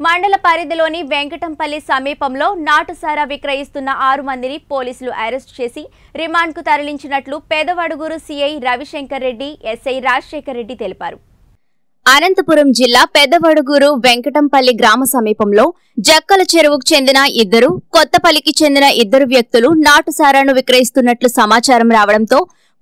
మండల పరిధిలోని వెంకటంపల్లి సమీపంలో నాటుసారా విక్రయిస్తున్న ఆరు మందిని పోలీసులు అరెస్ట్ చేసి రిమాండ్కు తరలించినట్లు పేదవడుగురు సీఐ రవిశంకర్ రెడ్డి ఎస్ఐ రాజశేఖర్ రెడ్డి తెలిపారు. అనంతపురం జిల్లా పెద్దవడుగూరు వెంకటంపల్లి గ్రామ సమీపంలో జక్కల చెరువుకు చెందిన ఇద్దరు కొత్తపల్లికి చెందిన ఇద్దరు వ్యక్తులు నాటుసారాను విక్రయిస్తున్నట్లు సమాచారం రావడంతో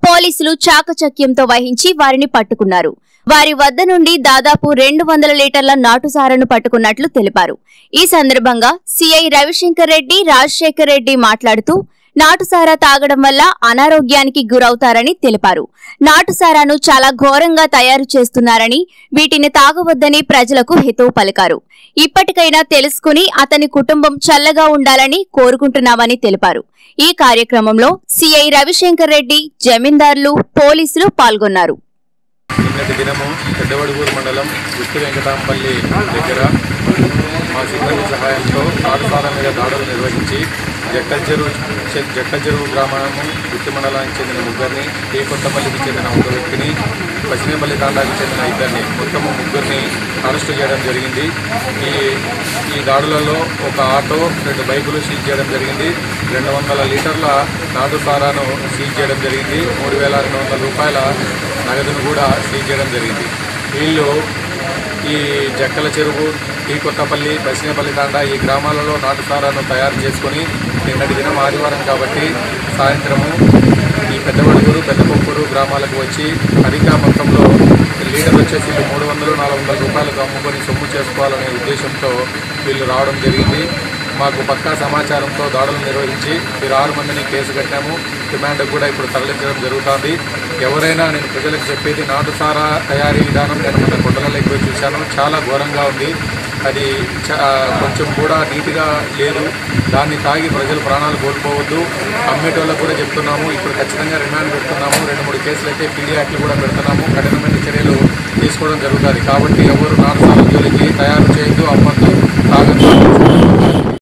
పోలీసులు చాకచక్యంతో వహించి వారిని పట్టుకున్నారు. వారి వద్ద నుండి దాదాపు రెండు వందల లీటర్ల నాటుసారాను పట్టుకున్నట్లు తెలిపారు. ఈ సందర్భంగా సిఐ రవిశంకర్ రెడ్డి రాజశేఖర్ రెడ్డి మాట్లాడుతూ నాటుసారా తాగడం వల్ల అనారోగ్యానికి గురవుతారని తెలిపారు. నాటుసారాను చాలా ఘోరంగా తయారు చేస్తున్నారని వీటిని తాగవద్దని ప్రజలకు హితవు పలికారు. ఇప్పటికైనా తెలుసుకుని అతని కుటుంబం చల్లగా ఉండాలని కోరుకుంటున్నామని తెలిపారు. ఈ కార్యక్రమంలో సిఐ రవిశంకర్ రెడ్డి జమీందార్లు పోలీసులు పాల్గొన్నారు. నిన్నటి దినము పెద్దవడుగూరు మండలం వెంకటాంపల్లి దగ్గర మా సిబ్బంది సహాయంతో పాఠశాల మీద దాడులు నిర్వహించి జట్టచెరువు జట్టచెరువు గ్రామము గుత్తి మండలానికి చెందిన ముగ్గురిని ఏ కొత్తపల్లికి చెందిన ఒక వ్యక్తిని పశ్చిమపల్లి తాండాకి చెందిన ఇద్దరిని మొత్తము ముగ్గురిని అరెస్టు చేయడం జరిగింది. ఈ ఈ దాడులలో ఒక ఆటో రెండు బైకులు సీజ్ చేయడం జరిగింది. రెండు వందల లీటర్ల నాటు సారాను సీజ్ చేయడం జరిగింది. మూడు వేల రెండు వందల రూపాయల నగదును కూడా సీజ్ చేయడం జరిగింది. వీళ్ళు ఈ జక్కల చెరువు ఈ కొత్తపల్లి బసినేపల్లి తాండా ఈ గ్రామాలలో నాటుసారాను తయారు చేసుకొని నిన్నటి దినం ఆదివారం కాబట్టి సాయంత్రము ఈ పెద్దవడుగురు పెద్దపొప్పూరు గ్రామాలకు వచ్చి అధిక మొత్తంలో లీటర్ వచ్చేసి మూడు వందలు నాలుగు వందల రూపాయలకు అమ్ముకొని సొమ్ము చేసుకోవాలనే ఉద్దేశంతో వీళ్ళు రావడం జరిగింది. మాకు పక్కా సమాచారంతో దాడులు నిర్వహించి మీరు ఆరు మందిని కేసు కట్టాము. డిమాండ్ కూడా ఇప్పుడు తరలించడం జరుగుతుంది. ఎవరైనా నేను ప్రజలకు చెప్పేది నాటుసారా తయారీ విధానం నేను మన కొండలలోకి పోయి చూశాను. చాలా ఘోరంగా ఉంది. అది చా- కొంచెం కూడా నీట్గా లేదు. దాన్ని తాగి ప్రజలు ప్రాణాలు కోల్పోవద్దు. అమ్మేటోళ్ళకు కూడా చెప్తున్నాము. ఇప్పుడు ఖచ్చితంగా రిమాండ్ పెడుతున్నాము. రెండు మూడు కేసులు అయితే పీడియాక్లు కూడా పెడుతున్నాము. కఠినమైన చర్యలు తీసుకోవడం జరుగుతుంది. కాబట్టి ఎవరు నాటుసారా